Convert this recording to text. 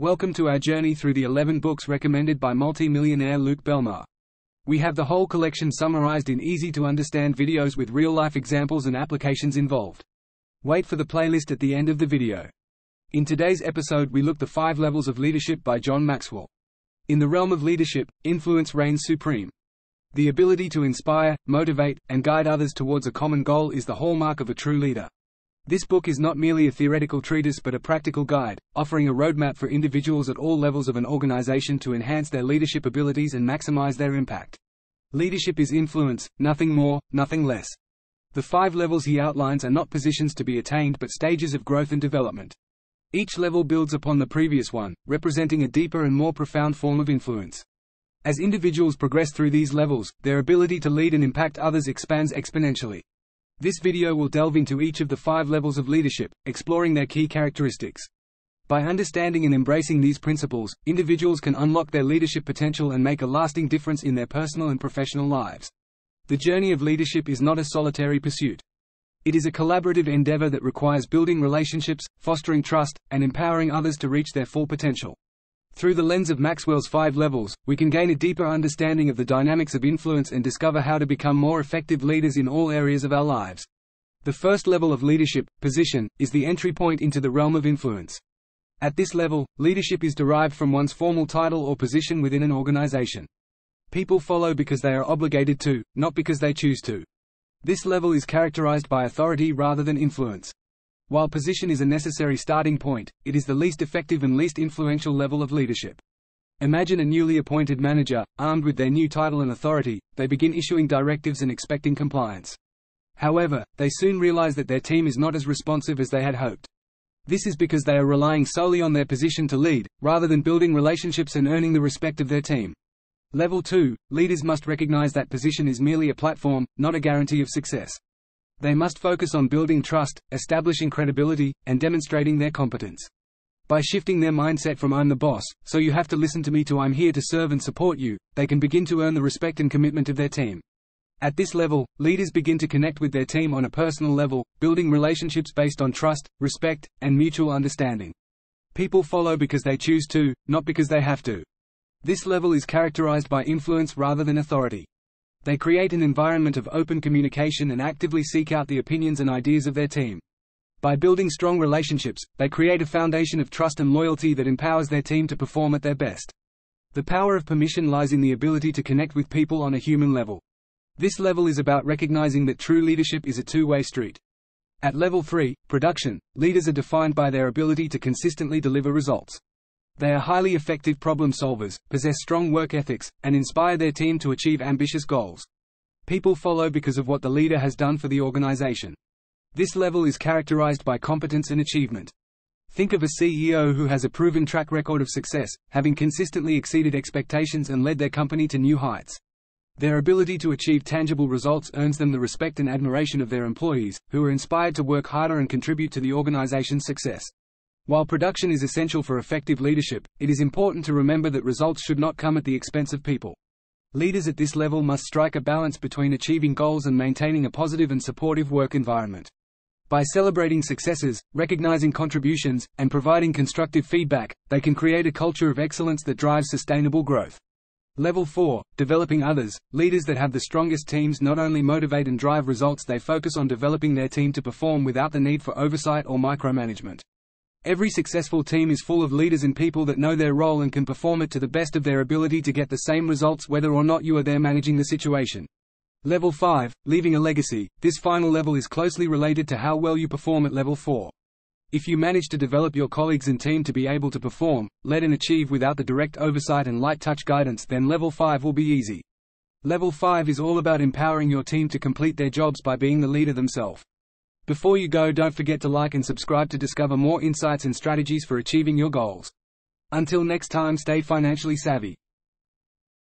Welcome to our journey through the 11 books recommended by multi-millionaire Luke Belmar. We have the whole collection summarized in easy-to-understand videos with real-life examples and applications involved. Wait for the playlist at the end of the video. In today's episode we look the five levels of leadership by John Maxwell. In the realm of leadership, influence reigns supreme. The ability to inspire, motivate, and guide others towards a common goal is the hallmark of a true leader. This book is not merely a theoretical treatise but a practical guide, offering a roadmap for individuals at all levels of an organization to enhance their leadership abilities and maximize their impact. Leadership is influence, nothing more, nothing less. The five levels he outlines are not positions to be attained but stages of growth and development. Each level builds upon the previous one, representing a deeper and more profound form of influence. As individuals progress through these levels, their ability to lead and impact others expands exponentially. This video will delve into each of the five levels of leadership, exploring their key characteristics. By understanding and embracing these principles, individuals can unlock their leadership potential and make a lasting difference in their personal and professional lives. The journey of leadership is not a solitary pursuit. It is a collaborative endeavor that requires building relationships, fostering trust, and empowering others to reach their full potential. Through the lens of Maxwell's five levels, we can gain a deeper understanding of the dynamics of influence and discover how to become more effective leaders in all areas of our lives. The first level of leadership, position, is the entry point into the realm of influence. At this level, leadership is derived from one's formal title or position within an organization. People follow because they are obligated to, not because they choose to. This level is characterized by authority rather than influence. While position is a necessary starting point, it is the least effective and least influential level of leadership. Imagine a newly appointed manager, armed with their new title and authority, they begin issuing directives and expecting compliance. However, they soon realize that their team is not as responsive as they had hoped. This is because they are relying solely on their position to lead, rather than building relationships and earning the respect of their team. Level 2 Leaders must recognize that position is merely a platform, not a guarantee of success. They must focus on building trust, establishing credibility, and demonstrating their competence. By shifting their mindset from I'm the boss, so you have to listen to me to I'm here to serve and support you, they can begin to earn the respect and commitment of their team. At this level, leaders begin to connect with their team on a personal level, building relationships based on trust, respect, and mutual understanding. People follow because they choose to, not because they have to. This level is characterized by influence rather than authority. They create an environment of open communication and actively seek out the opinions and ideas of their team. By building strong relationships, they create a foundation of trust and loyalty that empowers their team to perform at their best. The power of permission lies in the ability to connect with people on a human level. This level is about recognizing that true leadership is a two-way street. At level 3, production, leaders are defined by their ability to consistently deliver results. They are highly effective problem solvers, possess strong work ethics, and inspire their team to achieve ambitious goals. People follow because of what the leader has done for the organization. This level is characterized by competence and achievement. Think of a CEO who has a proven track record of success, having consistently exceeded expectations and led their company to new heights. Their ability to achieve tangible results earns them the respect and admiration of their employees, who are inspired to work harder and contribute to the organization's success. While production is essential for effective leadership, it is important to remember that results should not come at the expense of people. Leaders at this level must strike a balance between achieving goals and maintaining a positive and supportive work environment. By celebrating successes, recognizing contributions, and providing constructive feedback, they can create a culture of excellence that drives sustainable growth. Level 4 Developing others. Leaders that have the strongest teams not only motivate and drive results, they focus on developing their team to perform without the need for oversight or micromanagement. Every successful team is full of leaders and people that know their role and can perform it to the best of their ability to get the same results whether or not you are there managing the situation. Level 5, Leaving a legacy. This final level is closely related to how well you perform at level 4. If you manage to develop your colleagues and team to be able to perform, lead and achieve without the direct oversight and light touch guidance then level 5 will be easy. Level 5 is all about empowering your team to complete their jobs by being the leader themselves. Before you go don't forget to like and subscribe to discover more insights and strategies for achieving your goals. Until next time stay financially savvy.